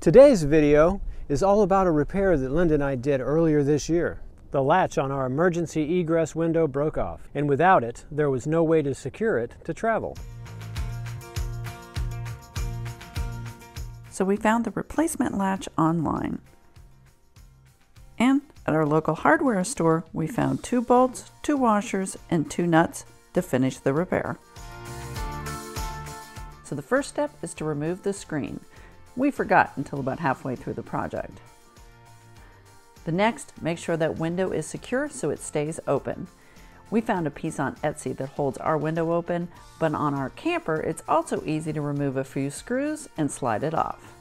Today's video is all about a repair that Linda and I did earlier this year. The latch on our emergency egress window broke off, and without it, there was no way to secure it to travel. So we found the replacement latch online. And at our local hardware store, we found two bolts, two washers, and two nuts to finish the repair. So the first step is to remove the screen. We forgot until about halfway through the project. The next, make sure that window is secure so it stays open. We found a piece on Etsy that holds our window open, but on our camper, it's also easy to remove a few screws and slide it off.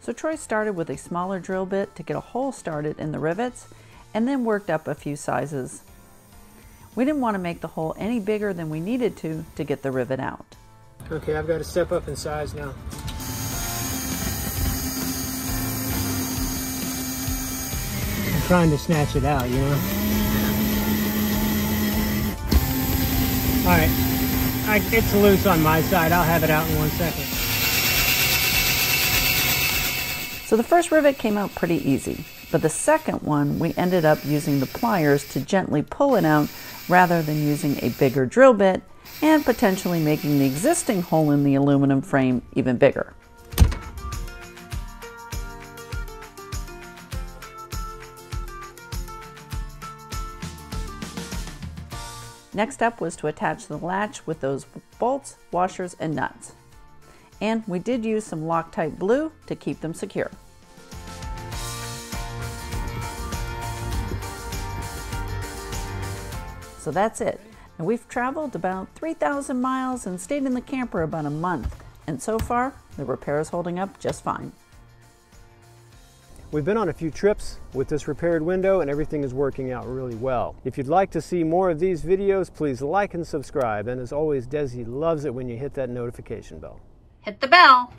So Troy started with a smaller drill bit to get a hole started in the rivets and then worked up a few sizes. We didn't want to make the hole any bigger than we needed to to get the rivet out. Okay, I've got to step up in size now. I'm trying to snatch it out, you know? Alright, it's loose on my side. I'll have it out in one second. So the first rivet came out pretty easy, but the second one we ended up using the pliers to gently pull it out rather than using a bigger drill bit and potentially making the existing hole in the aluminum frame even bigger. Next up was to attach the latch with those bolts, washers, and nuts. And we did use some Loctite glue to keep them secure. So that's it. Now we've traveled about 3,000 miles and stayed in the camper about a month. And so far, the repair is holding up just fine. We've been on a few trips with this repaired window and everything is working out really well. If you'd like to see more of these videos, please like and subscribe. And as always, Desi loves it when you hit that notification bell. Hit the bell.